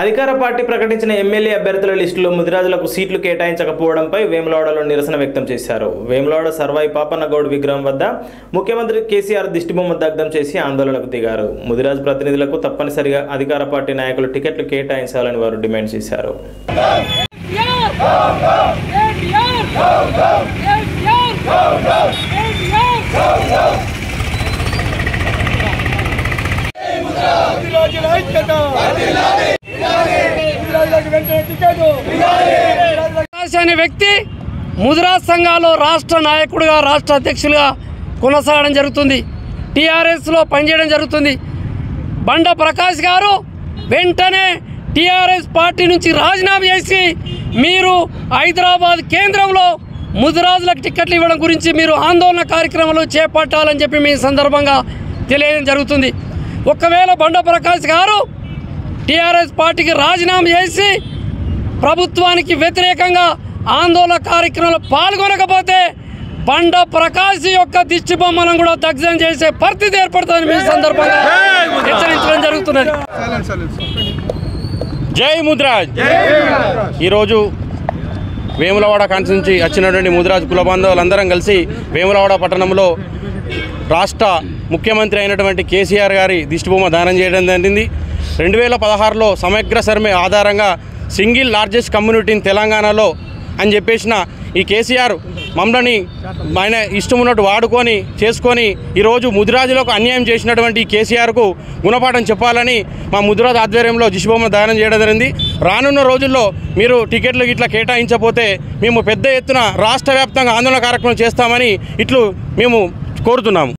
అధికార పార్టీ ప్రకటించిన ఎమ్మెల్యే అభ్యర్థుల లిస్టులో ముదిరాజులకు సీట్లు కేటాయించకపోవడంపై వేములవాడలో నిరసన వ్యక్తం చేశారు. వేములవాడ సర్వాయి పాపన్నగౌడ్ విగ్రహం వద్ద ముఖ్యమంత్రి కేసీఆర్ దిష్టిబొమ్మ దగ్ధం చేసి ఆందోళనకు దిగారు. ముదిరాజు ప్రతినిధులకు తప్పనిసరిగా అధికార పార్టీ నాయకులు టికెట్లు కేటాయించాలని వారు డిమాండ్ చేశారు. ప్రకాష్ అనే వ్యక్తి ముదిరాజ్ సంఘాలు రాష్ట్ర నాయకుడిగా రాష్ట్ర అధ్యక్షులుగా కొనసాగడం జరుగుతుంది. టీఆర్ఎస్లో పనిచేయడం జరుగుతుంది. బండ ప్రకాష్ గారు వెంటనే టీఆర్ఎస్ పార్టీ నుంచి రాజీనామా చేసి మీరు హైదరాబాద్ కేంద్రంలో ముదిరాజులకు టిక్కెట్లు ఇవ్వడం గురించి మీరు ఆందోళన కార్యక్రమాలు చేపట్టాలని చెప్పి మీ సందర్భంగా తెలియడం జరుగుతుంది. ఒకవేళ బండ ప్రకాష్ గారు టీఆర్ఎస్ పార్టీకి రాజీనామా చేసి ప్రభుత్వానికి వ్యతిరేకంగా ఆందోళన కార్యక్రమంలో పాల్గొనకపోతే బండ ప్రకాశ్ యొక్క దిష్టి బొమ్మలను కూడా దగ్ధం చేసే పరిస్థితి ఏర్పడుతుందని మీ సందర్భంగా హెచ్చరించడం జరుగుతున్నది. జై ముద్రాజ్. ఈరోజు వేములవాడ కాంచి నుంచి వచ్చినటువంటి ముద్రాజ్ కుల బాంధవులందరం కలిసి వేములవాడ పట్టణంలో రాష్ట్ర ముఖ్యమంత్రి అయినటువంటి కేసీఆర్ గారి దిష్టిబొమ్మ దానం చేయడం జరిగింది. రెండు వేల పదహారులో సమగ్ర సర్మే ఆధారంగా సింగిల్ లార్జెస్ట్ కమ్యూనిటీ ఇన్ తెలంగాణలో అని చెప్పేసిన ఈ కేసీఆర్ మమ్మల్ని ఆయన ఇష్టం ఉన్నట్టు వాడుకొని చేసుకొని ఈరోజు ముదిరాజులకు అన్యాయం చేసినటువంటి కేసీఆర్కు గుణపాఠం చెప్పాలని మా ముదిరాజ్ ఆధ్వర్యంలో దిశబొమ్మ దానం చేయడం జరిగింది. రానున్న రోజుల్లో మీరు టికెట్లు ఇట్లా కేటాయించకపోతే మేము పెద్ద ఎత్తున రాష్ట్ర వ్యాప్తంగా ఆందోళన కార్యక్రమం చేస్తామని ఇట్లు మేము కోరుతున్నాము.